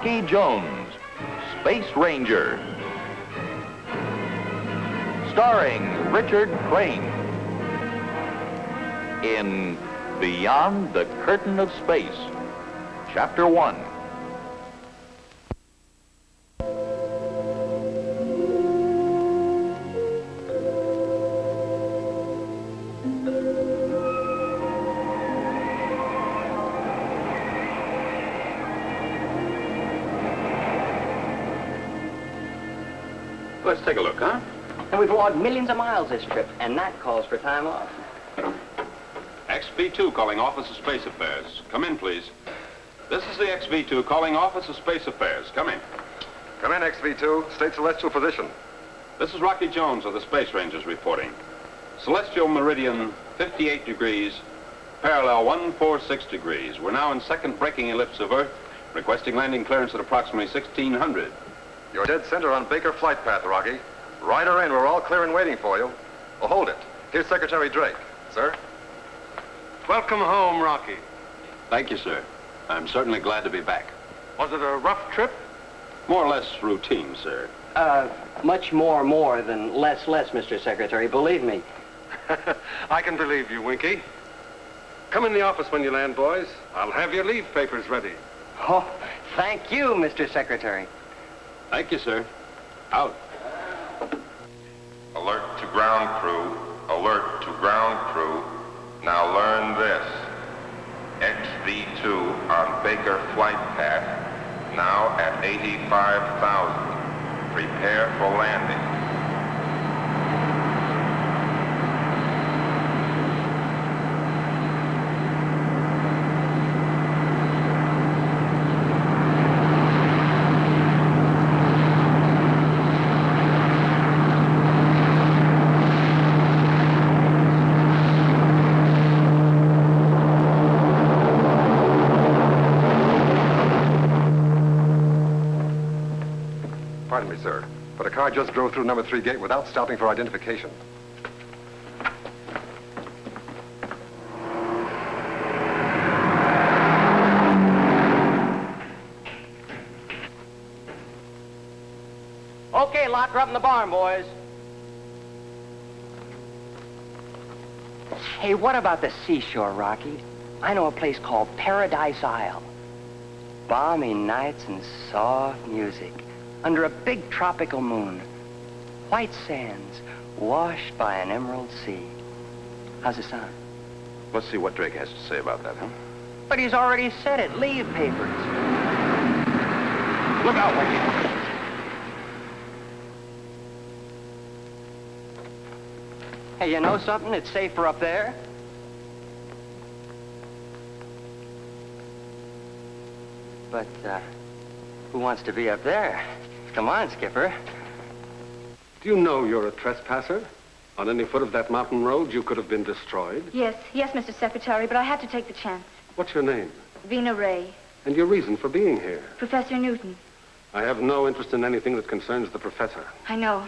Rocky Jones, Space Ranger. Starring Richard Crane. In Beyond the Curtain of Space, Chapter 1. Take a look, huh? And we've logged millions of miles this trip, and that calls for time off. XV2 calling Office of Space Affairs. Come in, please. This is the XV2 calling Office of Space Affairs. Come in. Come in, XV2. State celestial position. This is Rocky Jones of the Space Rangers reporting. Celestial meridian 58 degrees, parallel 146 degrees. We're now in second braking ellipse of Earth, requesting landing clearance at approximately 1600. You're dead center on Baker flight path, Rocky. Ride her in. We're all clear and waiting for you. Oh, hold it. Here's Secretary Drake. Sir? Welcome home, Rocky. Thank you, sir. I'm certainly glad to be back. Was it a rough trip? More or less routine, sir. Uh, much more more than less less, Mr. Secretary, believe me. I can believe you, Winky. Come in the office when you land, boys. I'll have your leave papers ready. Oh, thank you, Mr. Secretary. Thank you, sir. Out. Alert to ground crew. Alert to ground crew. Now learn this. XV2 on Baker flight path. Now at 85,000. Prepare for landing. Pardon me, sir, but a car just drove through number three gate without stopping for identification. Okay, lock her up in the barn, boys. Hey, what about the seashore, Rocky? I know a place called Paradise Isle. Balmy nights and soft music under a big tropical moon. White sands washed by an emerald sea. How's it sound? Let's see what Drake has to say about that, huh? But he's already said it. Leave papers. Look out, Winky. Hey, you know something? It's safer up there. But, uh, who wants to be up there? Come on, Skipper. Do you know you're a trespasser? On any foot of that mountain road, you could have been destroyed. Yes, yes, Mr. Secretary, but I had to take the chance. What's your name? Vina Ray, And your reason for being here? Professor Newton. I have no interest in anything that concerns the professor. I know.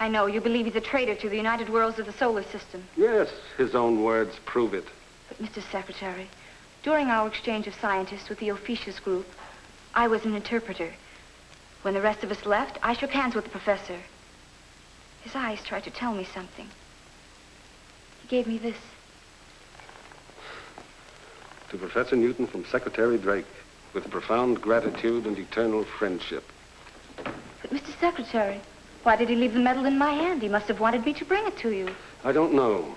I know. You believe he's a traitor to the United Worlds of the solar system. Yes, his own words prove it. But, Mr. Secretary, during our exchange of scientists with the Ophiuchus group, I was an interpreter. When the rest of us left, I shook hands with the professor. His eyes tried to tell me something. He gave me this. To Professor Newton from Secretary Drake, with profound gratitude and eternal friendship. But, Mr. Secretary, why did he leave the medal in my hand? He must have wanted me to bring it to you. I don't know.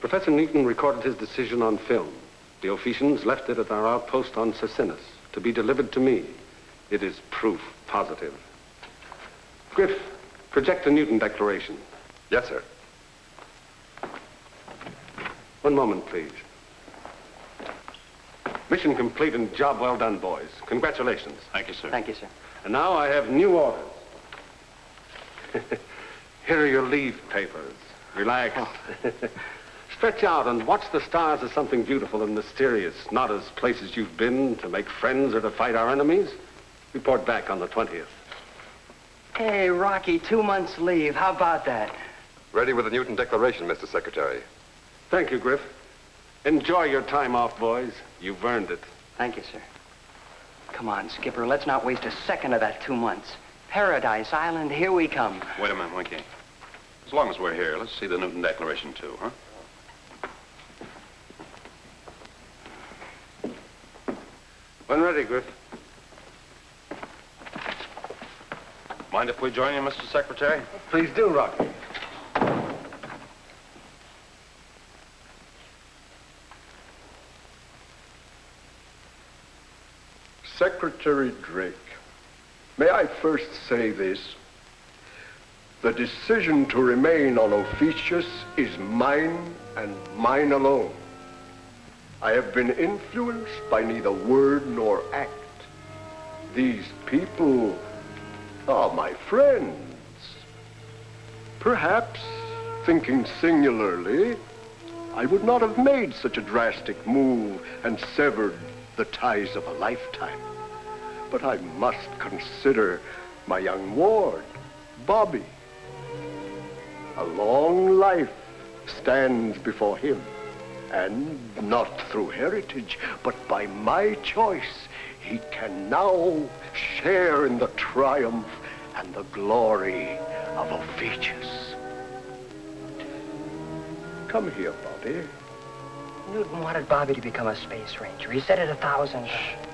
Professor Newton recorded his decision on film. The Ophiuchians left it at our outpost on Cecinus to be delivered to me. It is proof positive. Griff, project the Newton Declaration. Yes, sir. One moment, please. Mission complete and job well done, boys. Congratulations. Thank you, sir. Thank you, sir. And now I have new orders. Here are your leave papers. Relax. Oh. Stretch out and watch the stars as something beautiful and mysterious, not as places you've been to make friends or to fight our enemies. Report back on the 20th. Hey, Rocky, two months leave. How about that? Ready with the Newton Declaration, Mr. Secretary. Thank you, Griff. Enjoy your time off, boys. You've earned it. Thank you, sir. Come on, Skipper. Let's not waste a second of that two months. Paradise Island, here we come. Wait a minute, Winky. As long as we're here, let's see the Newton Declaration, too, huh? When ready, Griff. Mind if we join you, Mr. Secretary? Please do, Rocky. Secretary Drake, may I first say this? The decision to remain on Ophiuchus is mine and mine alone. I have been influenced by neither word nor act. These people are my friends. Perhaps, thinking singularly, I would not have made such a drastic move and severed the ties of a lifetime. But I must consider my young ward, Bobby. A long life stands before him, and not through heritage, but by my choice, he can now share in the triumph and the glory of Ophiuchus. Come here, Bobby. Newton wanted Bobby to become a space ranger. He said it a thousand times.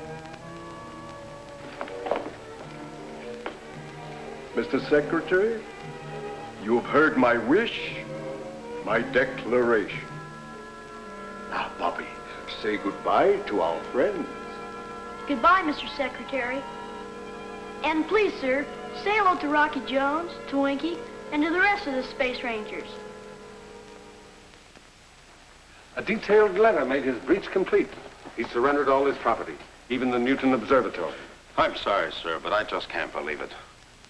Mr. Secretary, you've heard my wish, my declaration. Now, Bobby, say goodbye to our friends. Goodbye, Mr. Secretary. And please, sir, say hello to Rocky Jones, to Winky, and to the rest of the Space Rangers. A detailed letter made his breach complete. He surrendered all his property, even the Newton Observatory. I'm sorry, sir, but I just can't believe it.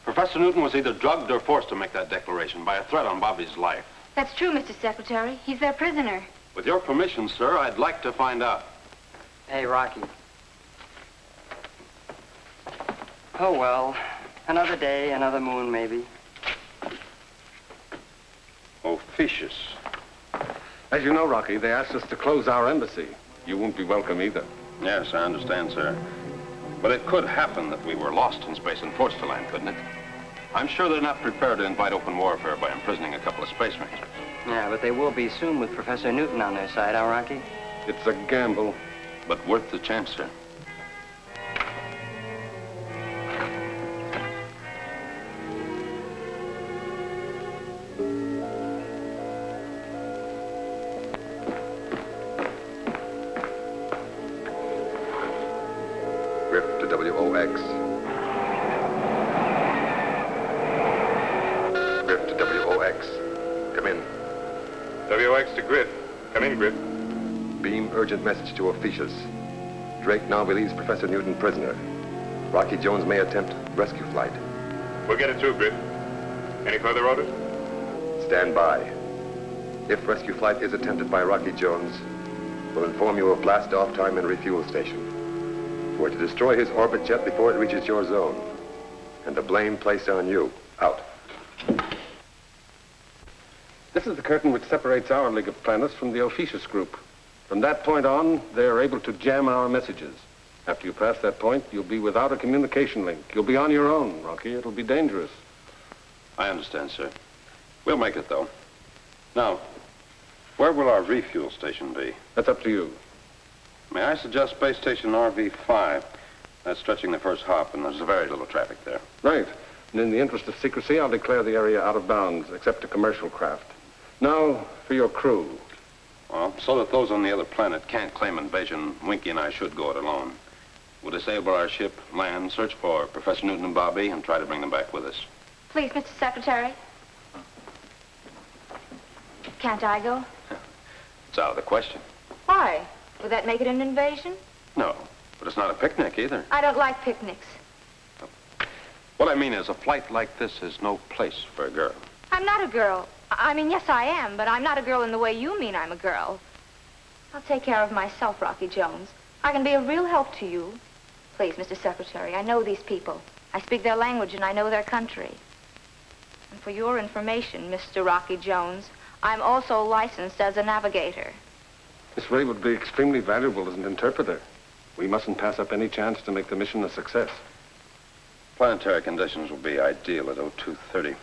Professor Newton was either drugged or forced to make that declaration by a threat on Bobby's life. That's true, Mr. Secretary. He's their prisoner. With your permission, sir, I'd like to find out. Hey, Rocky. Oh, well. Another day, another moon, maybe. Ophiuchus. As you know, Rocky, they asked us to close our embassy. You won't be welcome either. Yes, I understand, sir. But it could happen that we were lost in space and forced to land, couldn't it? I'm sure they're not prepared to invite open warfare by imprisoning a couple of space rangers. Yeah, but they will be soon with Professor Newton on their side, huh, Rocky? It's a gamble. But worth the chance, sir. WOX. Come in. WX to Griff. Come in, Griff. Beam urgent message to Ophiuchus. Drake now believes Professor Newton prisoner. Rocky Jones may attempt rescue flight. We'll get it through, Griff. Any further orders? Stand by. If rescue flight is attempted by Rocky Jones, we'll inform you of blast-off time and refuel station. We're to destroy his orbit jet before it reaches your zone. And the blame placed on you. Out. This is the curtain which separates our League of Planets from the Ophiuchus group. From that point on, they are able to jam our messages. After you pass that point, you'll be without a communication link. You'll be on your own, Rocky. It'll be dangerous. I understand, sir. We'll make it, though. Now, where will our refuel station be? That's up to you. May I suggest Space Station RV-5? That's stretching the first hop, and there's very little traffic there. Right. And in the interest of secrecy, I'll declare the area out of bounds, except to commercial craft. Now, for your crew. Well, so that those on the other planet can't claim invasion, Winky and I should go it alone. We'll disable our ship, land, search for Professor Newton and Bobby, and try to bring them back with us. Please, Mr. Secretary. Can't I go? It's out of the question. Why? Would that make it an invasion? No, but it's not a picnic either. I don't like picnics. What I mean is, a flight like this is no place for a girl. I'm not a girl. I I mean, yes, I am, but I'm not a girl in the way you mean I'm a girl. I'll take care of myself, Rocky Jones. I can be a real help to you. Please, Mr. Secretary, I know these people. I speak their language and I know their country. And for your information, Mr. Rocky Jones, I'm also licensed as a navigator. Miss Ray would be extremely valuable as an interpreter. We mustn't pass up any chance to make the mission a success. Planetary conditions will be ideal at 0230.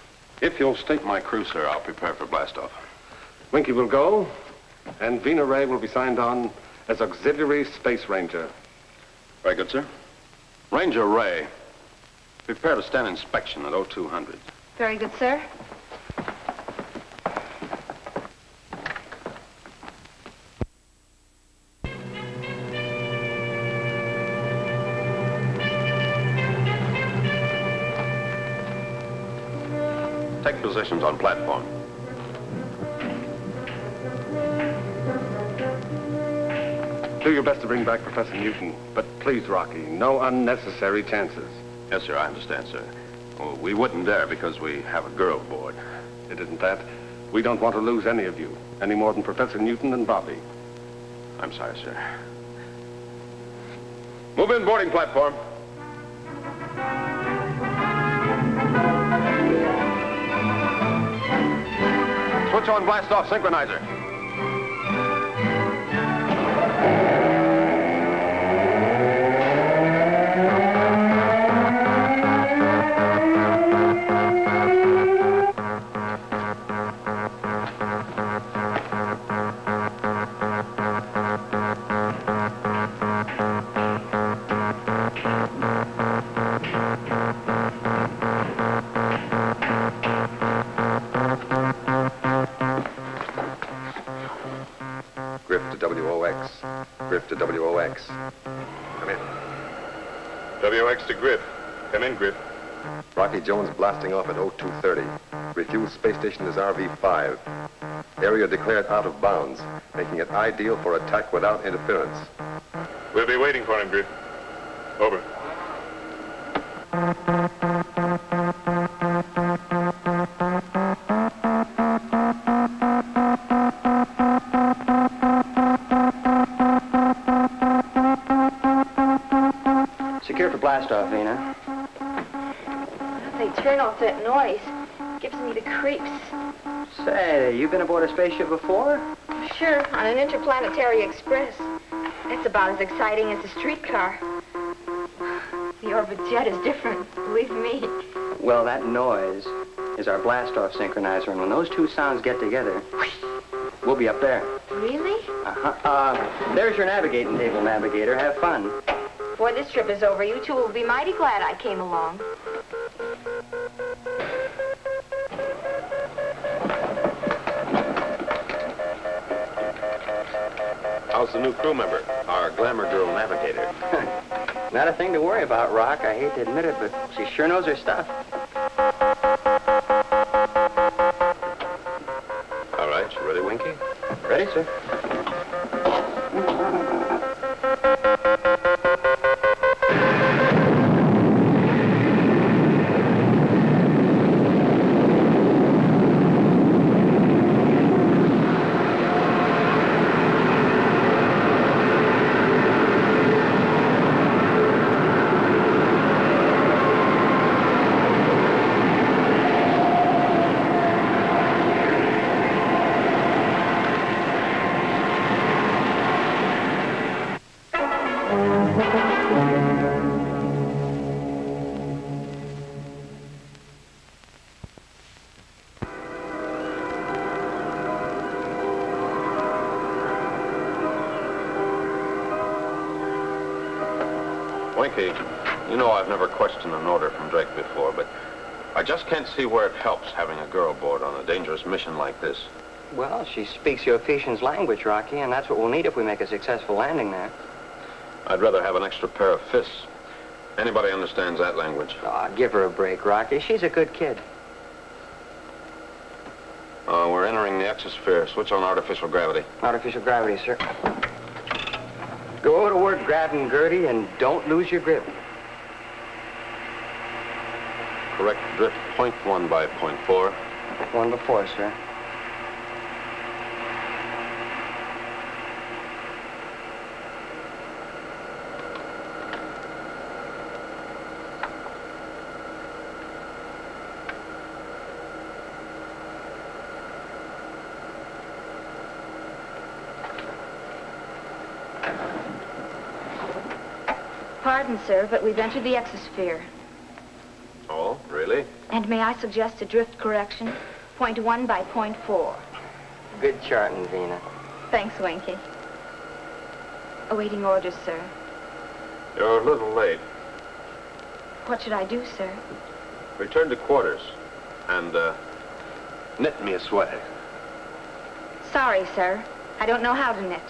If you'll state my crew, sir, I'll prepare for blastoff. Winky will go, and Vina Ray will be signed on as Auxiliary Space Ranger. Very good, sir. Ranger Ray, prepare to stand inspection at 0200. Very good, sir. Take positions on platform. Do your best to bring back Professor Newton, but please, Rocky, no unnecessary chances. Yes, sir, I understand, sir. Well, we wouldn't dare because we have a girl aboard. It isn't that. We don't want to lose any of you, any more than Professor Newton and Bobby. I'm sorry, sir. Move in boarding platform. Switch on blast off synchronizer. Griff to WOX. Come in. WOX to Griff. Come in, Griff. Rocky Jones blasting off at 0230. Refuel space station is RV-5. Area declared out of bounds, making it ideal for attack without interference. We'll be waiting for him, Griff. Over. For blastoff, Vina. They turn off that noise. Gives me the creeps. Say, you been aboard a spaceship before? Sure, on an interplanetary express. That's about as exciting as a streetcar. The orbit jet is different, believe me. Well, that noise is our blastoff synchronizer, and when those two sounds get together, we'll be up there. Really? Uh-huh. Uh, there's your navigating table, navigator. Have fun. Before this trip is over, you two will be mighty glad I came along. How's the new crew member? Our glamour girl navigator. Not a thing to worry about, Rock. I hate to admit it, but she sure knows her stuff. All right, you ready, Winky? Ready, sir? Winky, you know I've never questioned an order from Drake before, but I just can't see where it helps having a girl aboard on a dangerous mission like this. Well, she speaks the Ophiuchian's language, Rocky, and that's what we'll need if we make a successful landing there. I'd rather have an extra pair of fists. Anybody understands that language? Aw, give her a break, Rocky. She's a good kid. Uh, we're entering the exosphere. Switch on artificial gravity. Artificial gravity, sir. Go to work grabbing Gertie and don't lose your grip. Correct drift point one by point four. One before, sir. Pardon, sir, but we've entered the exosphere. Oh, really? And may I suggest a drift correction? Point one by point four. Good charting, Vina. Thanks, Winky. Awaiting orders, sir. You're a little late. What should I do, sir? Return to quarters and, uh, knit me a sweater. Sorry, sir. I don't know how to knit.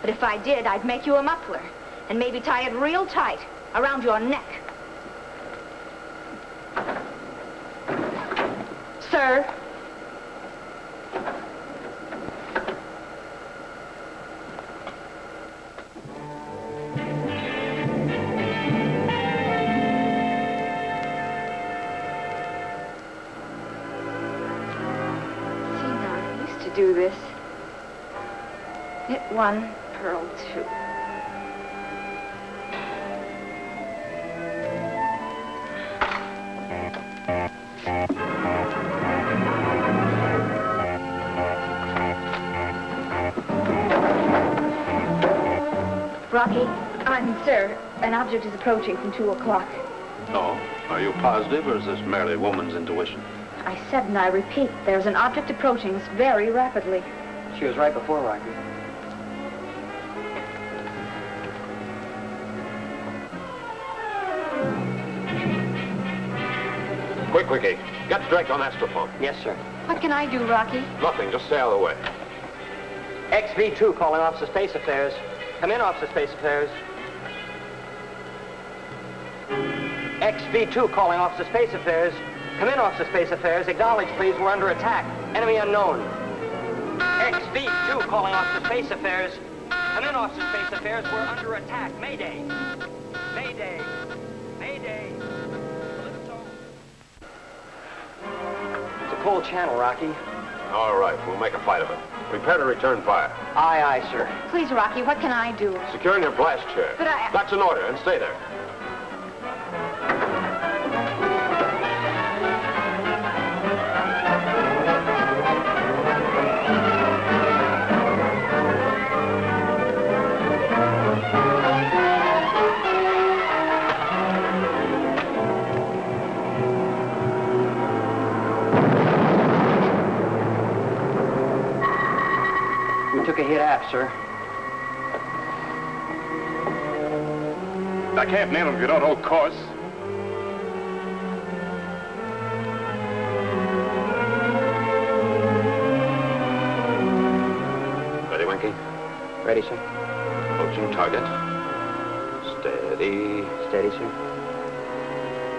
But if I did, I'd make you a muffler and maybe tie it real tight around your neck. Sir, do this. Knit one, An object is approaching from two o'clock. No? Are you positive, or is this merely woman's intuition? I said and I repeat, there's an object approaching us very rapidly. She was right before Rocky. Quick, Winky. Get Drake on astrophone. Yes, sir. What can I do, Rocky? Nothing, just stay out of the way. XV2 calling Officer Space Affairs. Come in, Officer Space Affairs. XV2 calling Officer Space Affairs. Come in, Officer Space Affairs. Acknowledge, please. We're under attack. Enemy unknown. XV2 calling Officer Space Affairs. Come in, Officer Space Affairs. We're under attack. Mayday. Mayday. Mayday. It's a cold channel, Rocky. All right, we'll make a fight of it. Prepare to return fire. Aye, aye, sir. Please, Rocky, what can I do? Secure in your blast chair. But I- That's an order, and stay there. We hit aft, sir. I can't nail him if you don't hold course. Ready, Winky? Ready, sir. Approaching target. Steady. Steady, sir.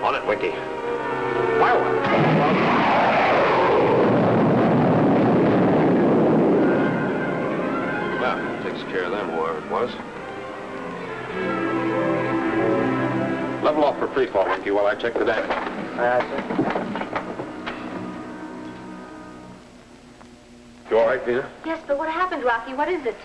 On it, Winky. Fire one. Well, takes care of them, whoever it was. Level off for free fall, Winky, while I check the damage. Aye, aye. You all right, Vina? Yes, but what happened, Rocky? What is it?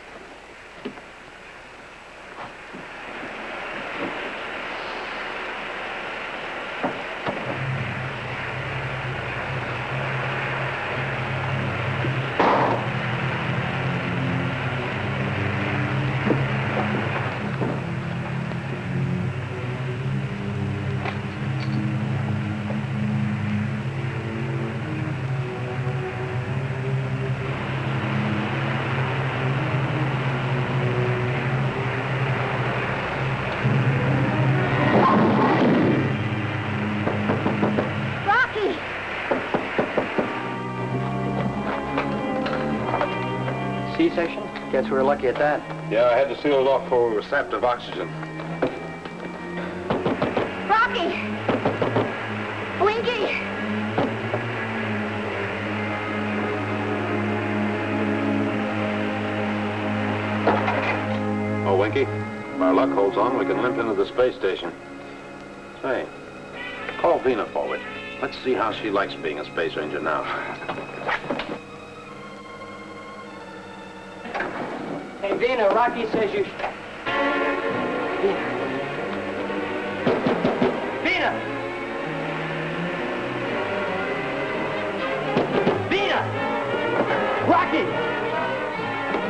Guess we were lucky at that. Yeah, I had to seal it off before we were sapped of oxygen. Rocky! Winky! Oh, Winky, if our luck holds on, we can limp into the space station. Say, call Vina forward. Let's see how she likes being a space ranger now. Vina, Rocky says you... Vina. Vina! Rocky!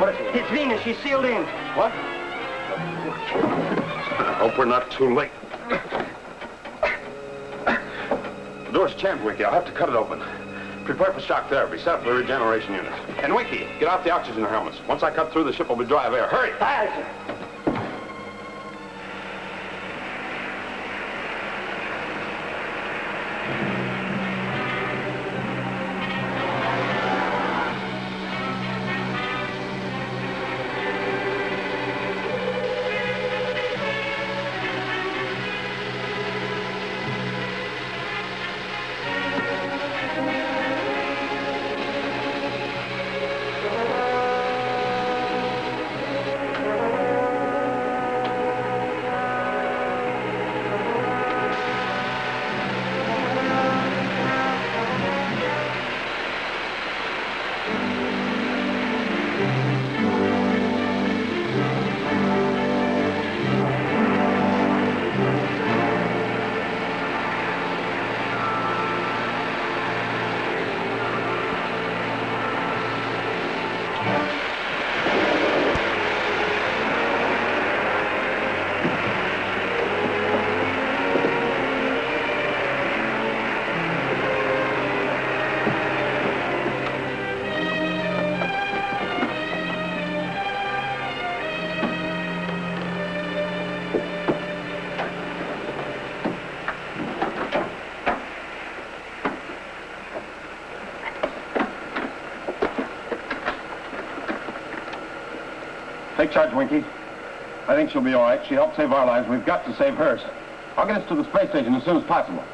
What is it? It's Vina. She's sealed in. What? I hope we're not too late. The door's jammed, Winky. I'll have to cut it open. Prepare for shock therapy. Set up the regeneration unit. And Winky, get off the oxygen helmets. Once I cut through, the ship will be dry of air. Hurry! Take charge, Winky. I think she'll be all right. She helped save our lives. We've got to save hers. I'll get us to the space station as soon as possible.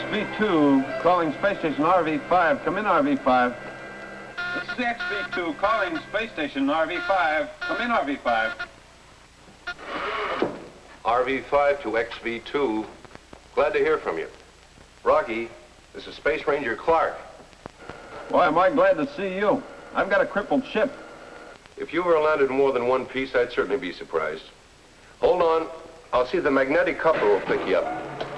The XV-2 calling space station RV-5. Come in, RV-5. This is the XV-2 calling space station RV-5. Come in, RV-5. RV-5 to XV-2. Glad to hear from you. Rocky, this is Space Ranger Clark. Why, am I glad to see you. I've got a crippled ship. If you were landed in more than one piece, I'd certainly be surprised. Hold on. I'll see the magnetic coupler will pick you up.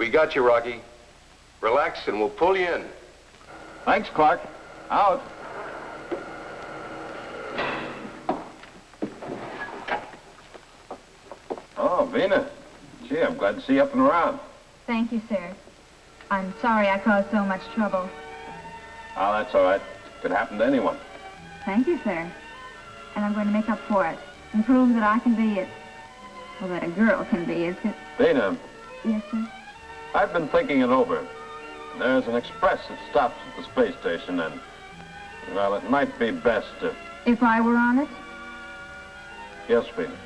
We got you, Rocky. Relax and we'll pull you in. Thanks, Clark. Out. Oh, Vina. Gee, I'm glad to see you up and around. Thank you, sir. I'm sorry I caused so much trouble. Oh, that's all right. Could happen to anyone. Thank you, sir. And I'm going to make up for it and prove that I can be it. Well, that a girl can be, is it? Vina, Yes, sir. I've been thinking it over. There's an express that stops at the space station, and, well, it might be best if... If I were on it? Yes, Vina.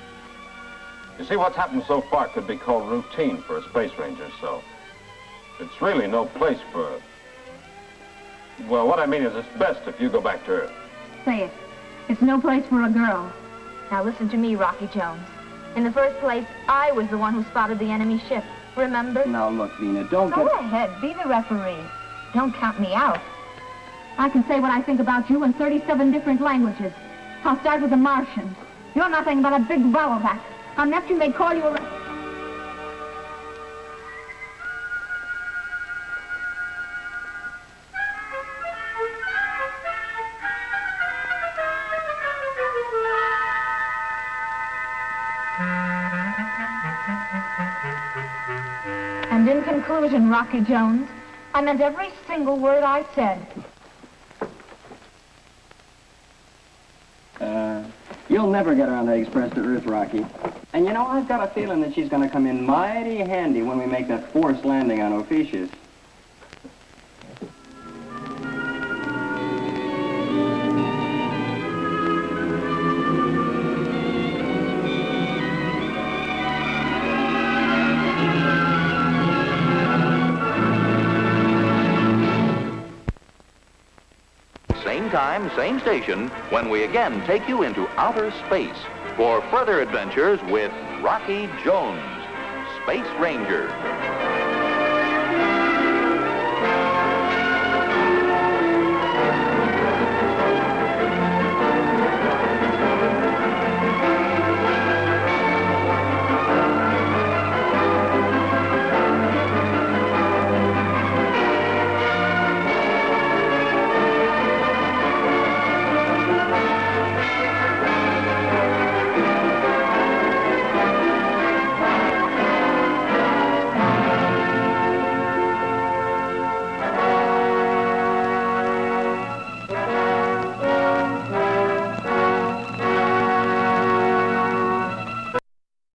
You see, what's happened so far could be called routine for a space ranger, so it's really no place for... Well, what I mean is it's best if you go back to Earth. Say it. It's no place for a girl. Now listen to me, Rocky Jones. In the first place, I was the one who spotted the enemy ship. Remember? Now, look, Vina, don't Go get... ahead, be the referee. Don't count me out. I can say what I think about you in 37 different languages. I'll start with the Martians. You're nothing but a big bowelback. On Neptune, they call you a... conclusion, Rocky Jones, I meant every single word I said. Uh, you'll never get her on the express to Earth, Rocky. And you know, I've got a feeling that she's going to come in mighty handy when we make that forced landing on Ophiuchus. Time, same station, when we again take you into outer space for further adventures with Rocky Jones, Space Ranger.